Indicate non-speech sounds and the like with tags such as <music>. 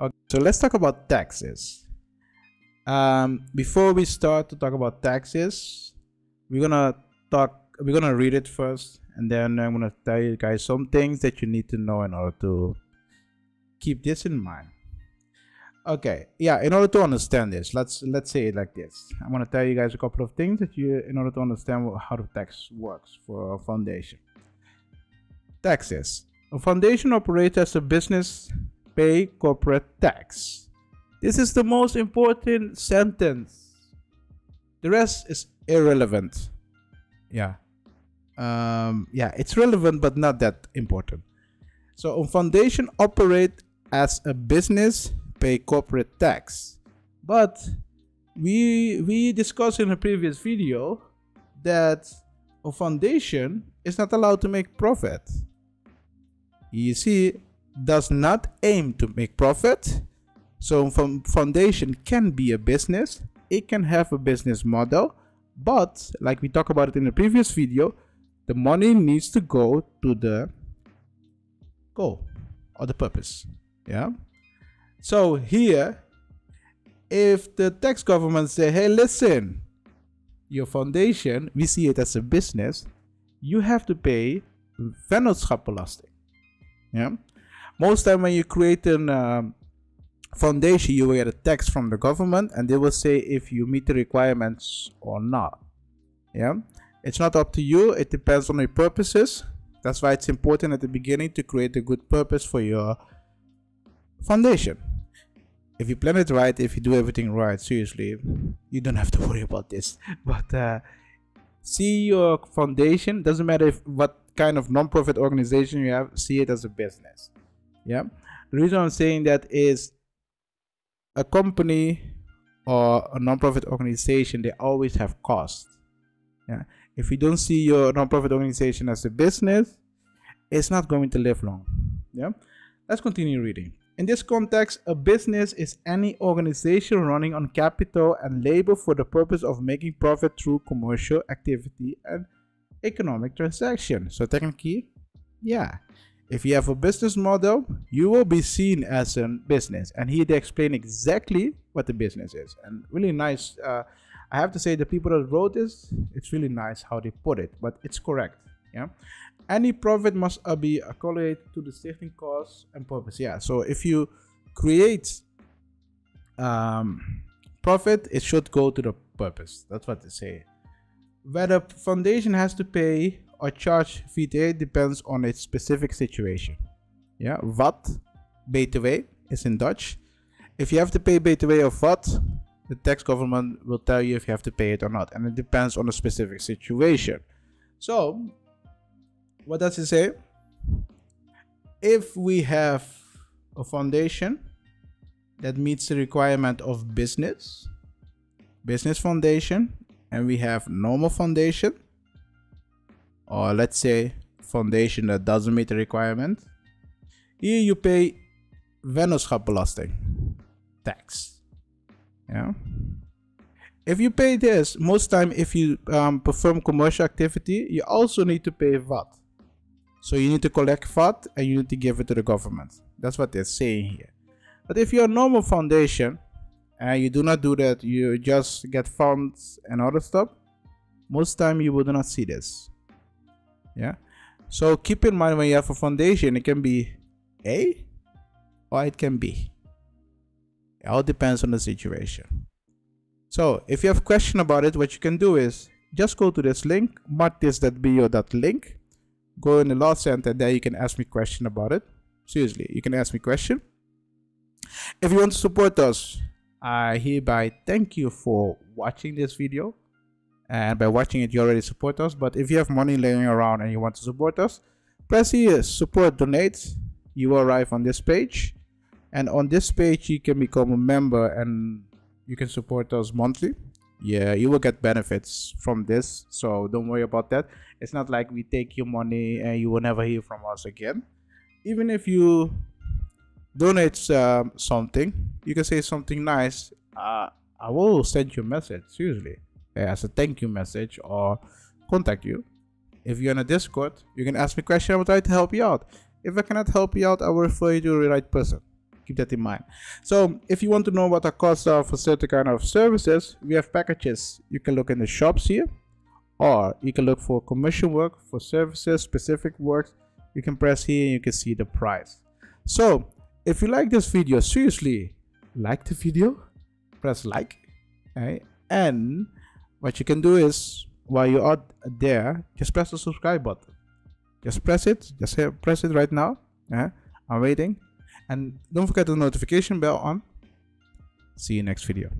Okay, so let's talk about taxes. Um, before we start to talk about taxes, we're gonna talk. We're gonna read it first, and then I'm gonna tell you guys some things that you need to know in order to keep this in mind. Okay, yeah. In order to understand this, let's let's say it like this. I'm gonna tell you guys a couple of things that you, in order to understand how the tax works for a foundation. Taxes. A foundation operates as a business pay corporate tax. This is the most important sentence. The rest is irrelevant. Yeah. Um, yeah, it's relevant but not that important. So a foundation operate as a business, pay corporate tax. But we we discussed in a previous video that a foundation is not allowed to make profit. You see, does not aim to make profit. So foundation can be a business. It can have a business model, but like we talked about it in the previous video, the money needs to go to the goal or the purpose. Yeah. So here, if the tax government say, hey, listen, your foundation, we see it as a business, you have to pay vennootschapbelasting. Yeah most time when you create a um, foundation you will get a text from the government and they will say if you meet the requirements or not. Yeah? It's not up to you. It depends on your purposes. That's why it's important at the beginning to create a good purpose for your foundation. If you plan it right if you do everything right seriously you don't have to worry about this. <laughs> But uh, see your foundation. Doesn't matter if what kind of non-profit organization you have see it as a business yeah. The reason i'm saying that is a company or a non-profit organization they always have costs. Yeah. If you don't see your non-profit organization as a business it's not going to live long. Yeah. Let's continue reading. In this context, a business is any organization running on capital and labor for the purpose of making profit through commercial activity and economic transaction. So technically, yeah, if you have a business model, you will be seen as a business. And here they explain exactly what the business is. And really nice. Uh, I have to say, the people that wrote this, it's really nice how they put it, but it's correct. Yeah. Any profit must uh, be correlated to the saving cost and purpose. Yeah. So if you create um, profit, it should go to the purpose. That's what they say. Whether foundation has to pay or charge VTA depends on its specific situation. Yeah, VAT, BTW is in Dutch. If you have to pay BTW or VAT, the tax government will tell you if you have to pay it or not, and it depends on a specific situation. So, what does it say? If we have a foundation that meets the requirement of business, business foundation, and we have normal foundation, or let's say foundation that doesn't meet the requirement here you pay vennootschapbelasting tax. Yeah? If you pay this most time if you um, perform commercial activity you also need to pay VAT so you need to collect VAT and you need to give it to the government. That's what they're saying here. But if you're a normal foundation and you do not do that you just get funds and other stuff most time you would not see this yeah. So keep in mind when you have a foundation it can be a or it can be it all depends on the situation. So if you have question about it what you can do is just go to this link martisz.bio.link go in the law center there you can ask me question about it. Seriously you can ask me question. If you want to support us i hereby thank you for watching this video and by watching it you already support us. But if you have money laying around and you want to support us press here support donate you will arrive on this page. And on this page you can become a member and you can support us monthly. Yeah you will get benefits from this. So don't worry about that. It's not like we take your money and you will never hear from us again. Even if you donate um, something you can say something nice uh, i will send you a message seriously as a thank you message or contact you. If you're in a Discord, you can ask me questions. I will try to help you out. If I cannot help you out, I will refer you to the right person. keep that in mind so if you want to know what our costs are for certain kind of services we have packages you can look in the shops here or you can look for commission work for services specific works you can press here and you can see the price so if you like this video seriously like the video press like right? and what you can do is while you are there just press the subscribe button. Just press it just press it right now yeah? I'm waiting. And don't forget the notification bell on. See you next video